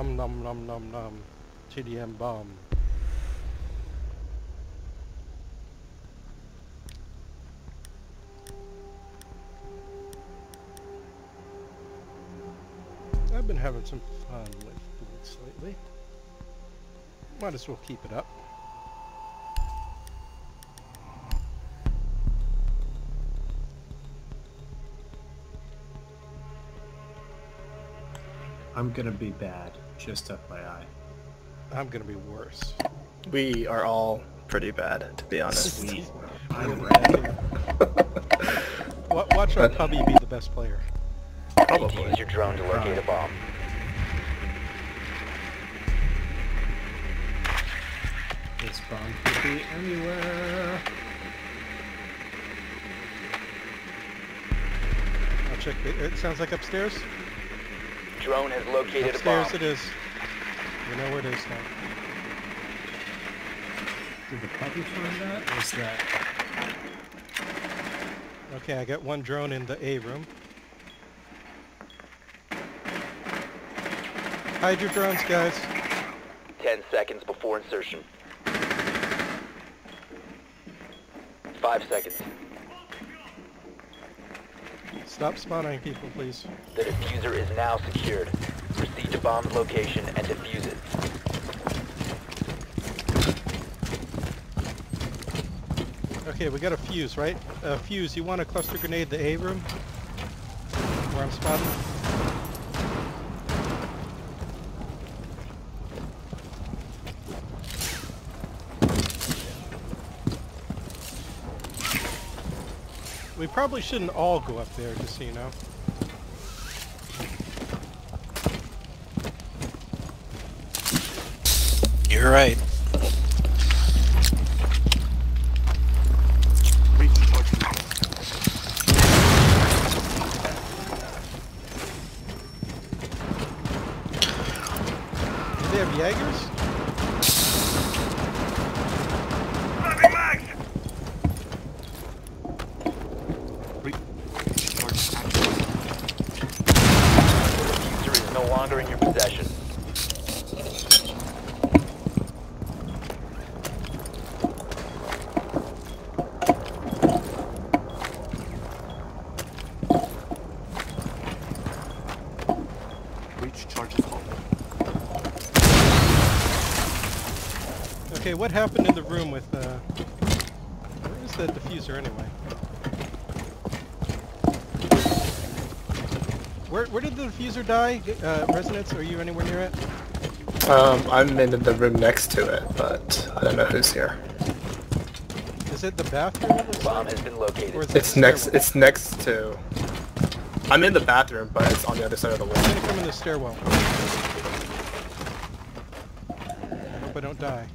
Um nom nom nom nom. TDM bomb. I've been having some fun with boots lately. Might as well keep it up. I'm gonna be bad, just FYI. I'm gonna be worse. We are all pretty bad, to be honest. Sweet. I'm I'm ready. ready. Watch our puppy be the best player. Need to Probably. use your drone to locate a bomb. This bomb could be anywhere. I'll check. It sounds like upstairs. Drone has located a bomb. It is. We know where it is now. Did the puppy find that? Was that? Okay, I got one drone in the A room. Hide your drones, guys. Ten seconds before insertion. Five seconds. Stop spotting people, please. The defuser is now secured. Proceed to bomb's location and defuse it. Okay, we got a fuse, right? Uh, fuse, you want to cluster grenade the A room? Where I'm spotting? We probably shouldn't all go up there, just so you know. You're right. Do they have Jaegers? The defuser is no longer in your possession. Okay, what happened in the room with, uh... Where is that defuser anyway? Where, where did the defuser die? Uh, Resonance, are you anywhere near it? Um, I'm in the room next to it, but I don't know who's here. Is it the bathroom? it looks Bomb has been located. it It's next. stairwell? It's next to. I'm in the bathroom, but it's on the other side of the wall. I'm gonna come in the stairwell. I hope I don't die.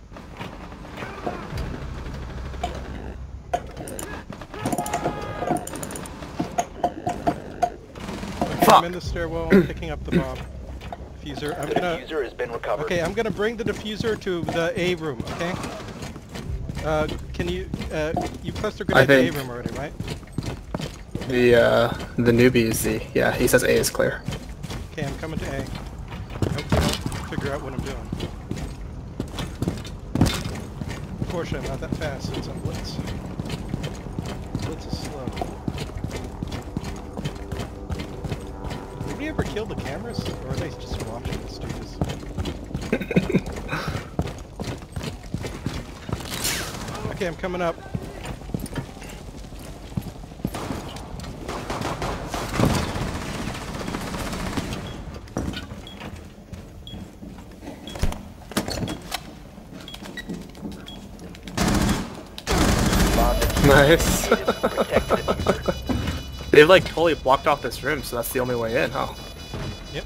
Fuck. I'm in the stairwell, picking up the bomb. Defuser. I'm The gonna. defuser has been recovered. Okay, I'm gonna bring the defuser to the A room. Okay. Uh, can you? Uh, you cluster grenade the A room already, right? The uh, the newbie is the. Yeah, he says A is clear. Okay, I'm coming to A. Hope they don't figure out what I'm doing. Fortunately, I'm not that fast since I'm Blitz. Blitz is slow. We ever kill the cameras? Or are they just watching us do? Okay, I'm coming up. Nice. They've like totally blocked off this room, so that's the only way in, huh? Yep.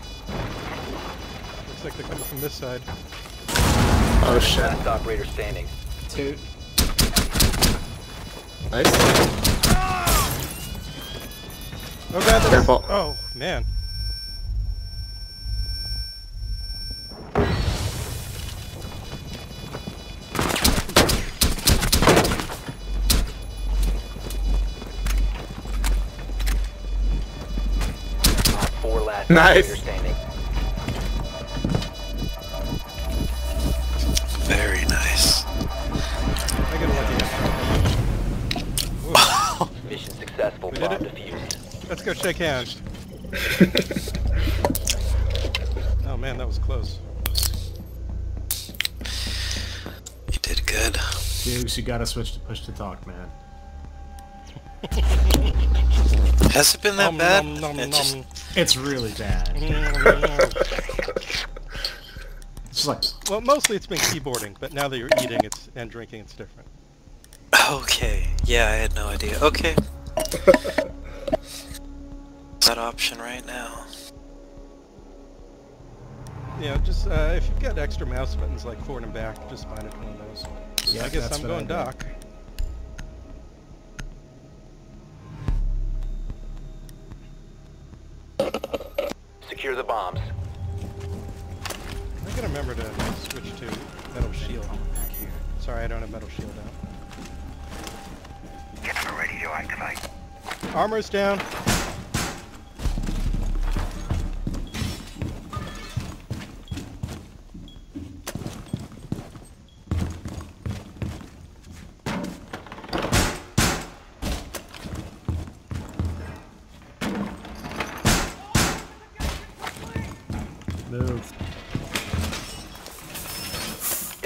Looks like they're coming from this side. Oh shit. Last operator standing. Two. Nice. Oh god, that's... Careful. Oh, man. Nice. Very nice. Mission successful. Bomb defused. Let's go shake hands. oh man, that was close. You did good. Dude, you gotta switch to push to talk, man. Has it been that um, bad? Nom, nom, nom. Just... It's really bad. It's like, well, mostly it's been keyboarding, but now that you're eating it's and drinking, it's different. Okay. Yeah, I had no idea. Okay. that option right now. Yeah, just uh, if you've got extra mouse buttons like forward and back, just find it one of those. Yeah, I guess I'm what I going did. dock. Secure the bombs. I gotta remember to switch to metal shield. Sorry, I don't have metal shield out. Get ready to activate. Armor's down.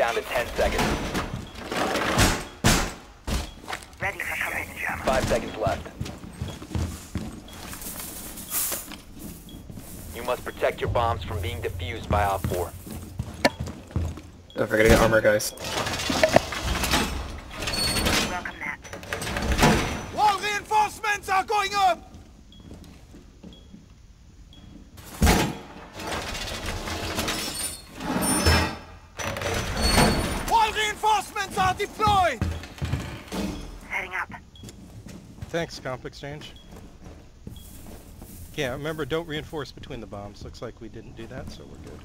Down to 10 seconds. Ready for combat. Five seconds left. You must protect your bombs from being defused by Op 4. Don't forget to get armor, guys. Thanks, Comp Exchange. Yeah, remember, don't reinforce between the bombs. Looks like we didn't do that, so we're good.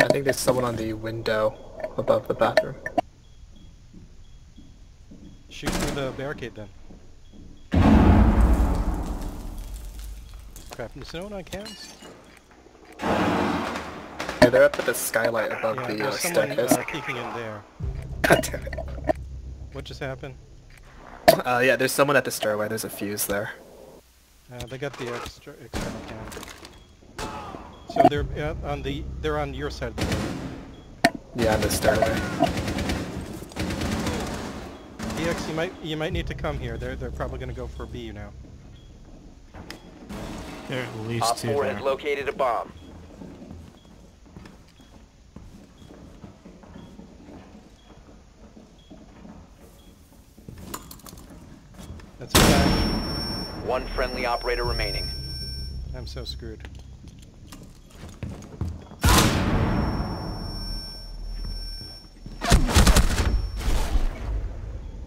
I think there's someone on the window above the bathroom. Shoot through the barricade then. Crap, is no one on cams? Yeah, they're up at the skylight above Yeah, the uh, there's someone staircase. uh, peeking in there. God damn it. What just happened? Uh, yeah, there's someone at the stairway. There's a fuse there. Uh, they got the extra external cam. So they're uh, on the they're on your side of the room. Yeah, on the stairway. DX, you might you might need to come here. They're they're probably gonna go for B you now. There are at least Op two 4 there. has located a bomb. That's a fact. One friendly operator remaining. I'm so screwed.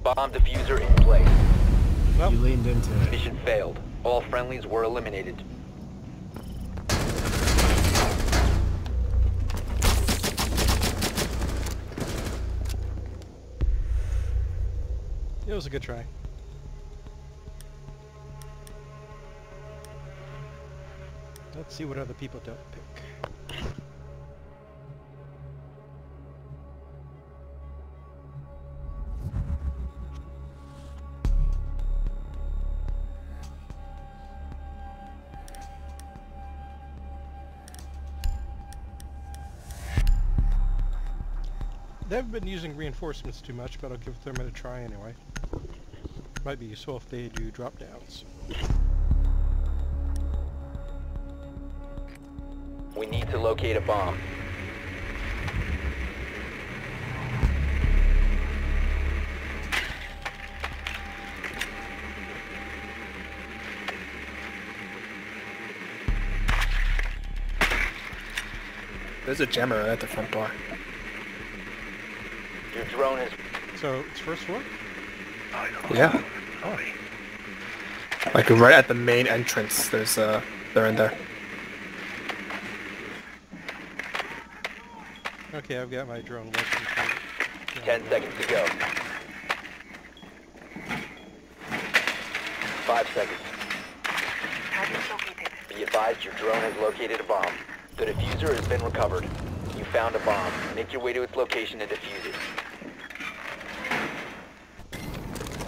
Bomb defuser in place. Well, You leaned into it. Mission failed. All friendlies were eliminated. it was a good try. Let's see what other people don't pick. They haven't been using reinforcements too much, but I'll give them a try anyway. Might be useful if they do drop downs. Locate a bomb. There's a jammer at the front door. Your drone is So it's first floor? Yeah. Like right at the main entrance, there's uh, they're in there. Okay, I've got my drone working. 10 seconds to go. Five seconds. Be advised your drone has located a bomb. The defuser has been recovered. You found a bomb. Make your way to its location and defuse it.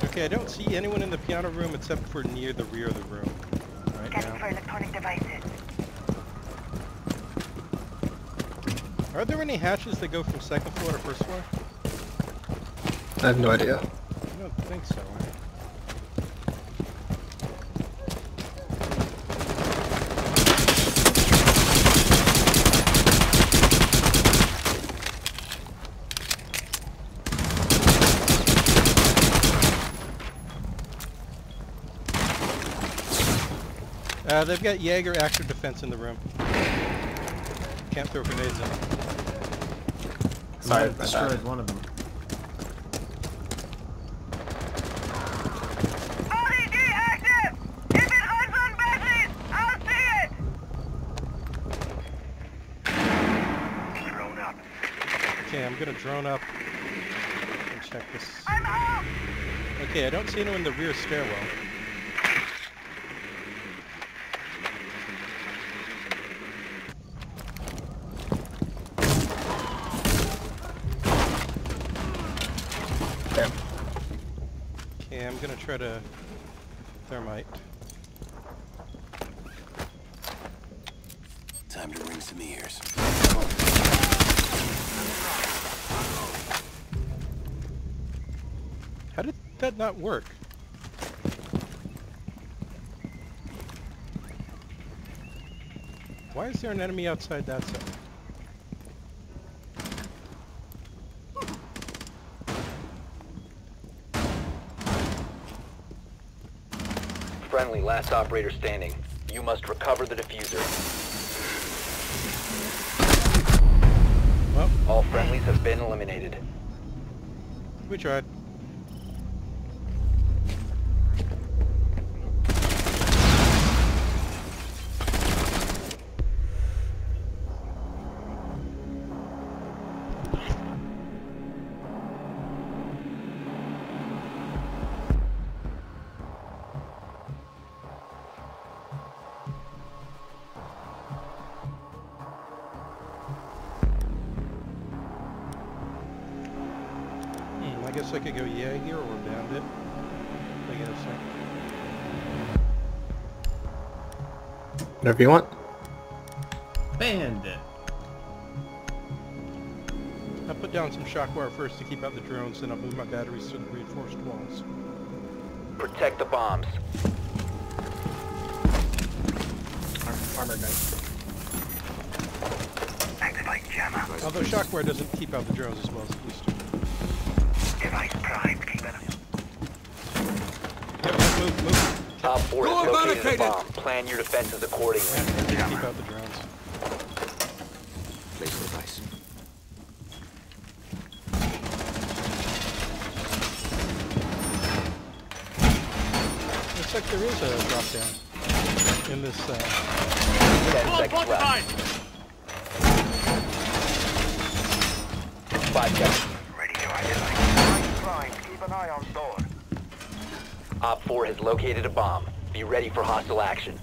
Okay, I don't see anyone in the piano room except for near the rear of the room right Scanning now. for electronic devices. Are there any hatches that go from second floor to first floor? I have no idea. I don't think so. Uh, they've got Jaeger active defense in the room. Can't throw grenades in. Sorry I destroyed one of them. ODD active! If it runs on batteries, I'll see it! Drone up. Okay, I'm gonna drone up and check this. I'm home! Okay, I don't see anyone in the rear stairwell. Gonna try to thermite. Time to ring some ears. How did that not work? Why is there an enemy outside that cell? Friendly, last operator standing. You must recover the defuser. Well, All friendlies have been eliminated. we tried. I guess I could go Jaeger or Bandit. I guess. uh, Whatever you want. Bandit. I'll put down some shock wire first to keep out the drones, then I'll move my batteries to the reinforced walls. Protect the bombs. Armor gun. Activate jammer. Although shock wire doesn't keep out the drones as well as it used to. Device primed. Keep it. Yep, yep, move, move. Top 4 Door has located a barricaded. bomb. Plan your defenses accordingly. Yeah, keep out the drones. Place device. Looks like there is a drop down in this. Uh, 10 seconds left. 5 seconds. Ready to activate. primed. Keep an eye on door. Op 4 has located a bomb. Be ready for hostile action.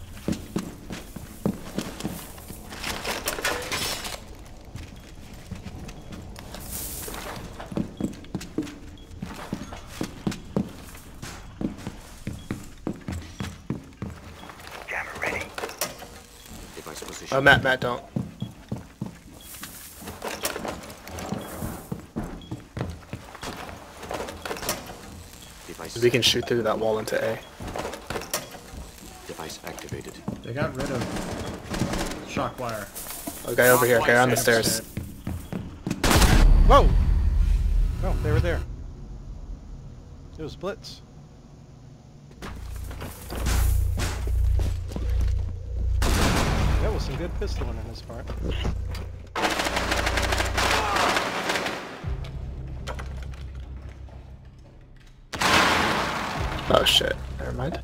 Jammer ready. Device. Oh, Matt, Matt, don't. Device. We can shoot through that wall into A. Device activated. They got rid of shock wire. Oh, guy over here, guy on the stairs. whoa! Oh, they were there. It was Blitz. That was some good pistoling in his part. Oh shit. Never mind.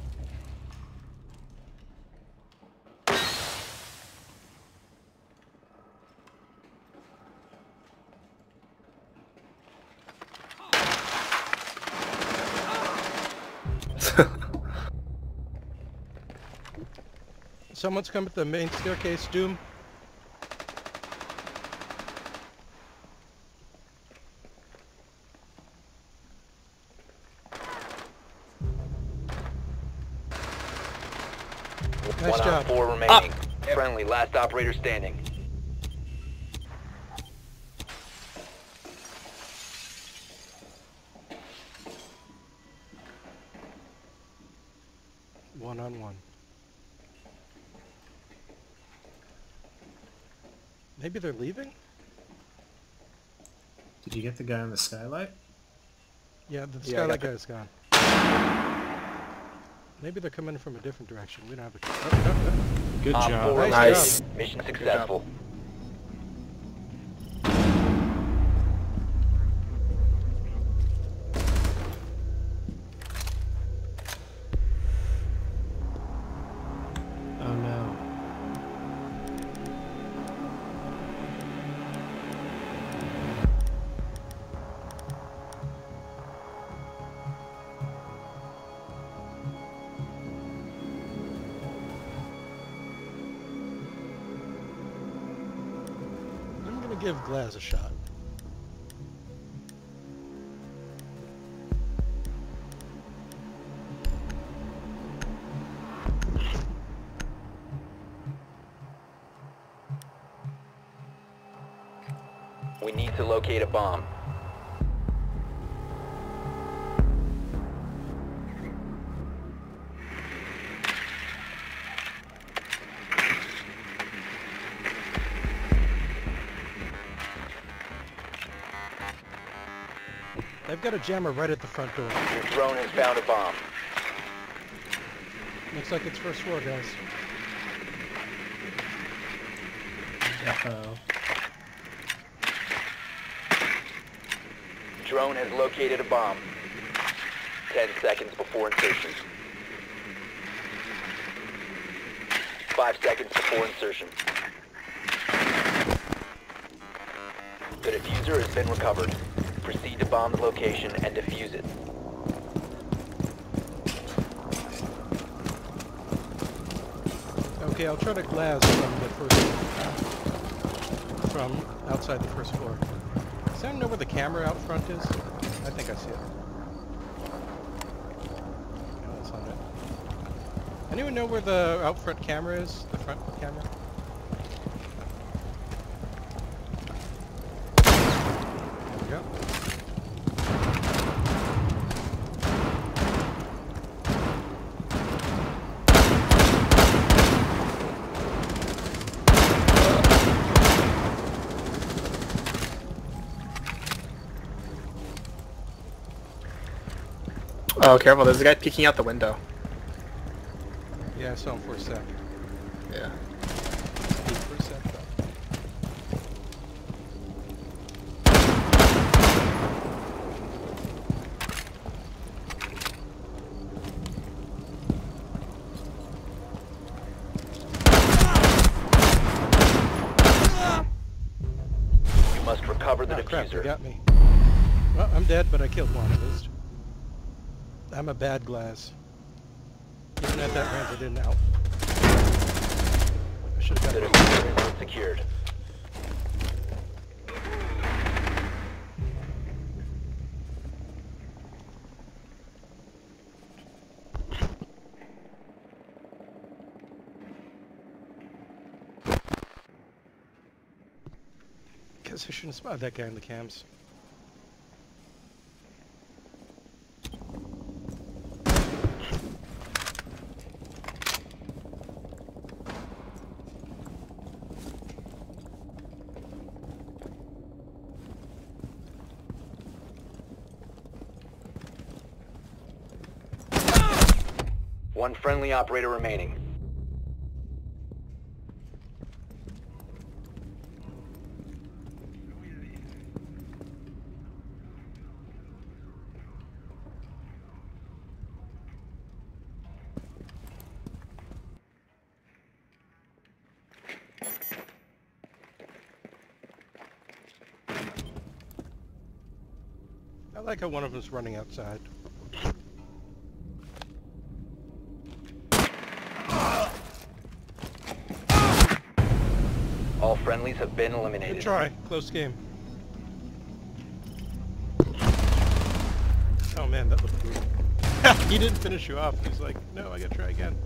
Someone's come up the main staircase, Doom. Nice One on job. four remaining. Friendly, last operator standing. One on one. Maybe they're leaving? Did you get the guy on the skylight? Yeah, the Yeah, skylight guy's gone. Maybe they're coming from a different direction. We don't have a... Oh, no, no. Good Op job. four Nice eliminated. job. Mission successful. Gonna give Glaz a shot. We need to locate a bomb. Got a jammer right at the front door. Your drone has found a bomb. Looks like it's first floor, guys. Uh-oh. Drone has located a bomb. Ten seconds before insertion. Five seconds before insertion. The defuser has been recovered. Proceed to bomb the location and defuse it. Okay, I'll try to Glaz from the first... Uh, from outside the first floor. Does anyone know where the camera out front is? I think I see it. No, that's not it. Anyone know where the out front camera is? The front camera? There we go. Oh, careful! There's a guy peeking out the window. Yeah, I saw him for a sec. Yeah. For a sec. You must recover the Oh crap, they got me. Well, I'm dead, but I killed one at least. I'm a bad Glaz. Even at that range, I didn't out. I should have got been secured. Guess I shouldn't spot that guy in the cams. One friendly operator remaining. I like how one of them's running outside. All friendlies have been Good eliminated. try. Close game. Oh man, that looked weird. he didn't finish you off. He's like, no, I gotta try again.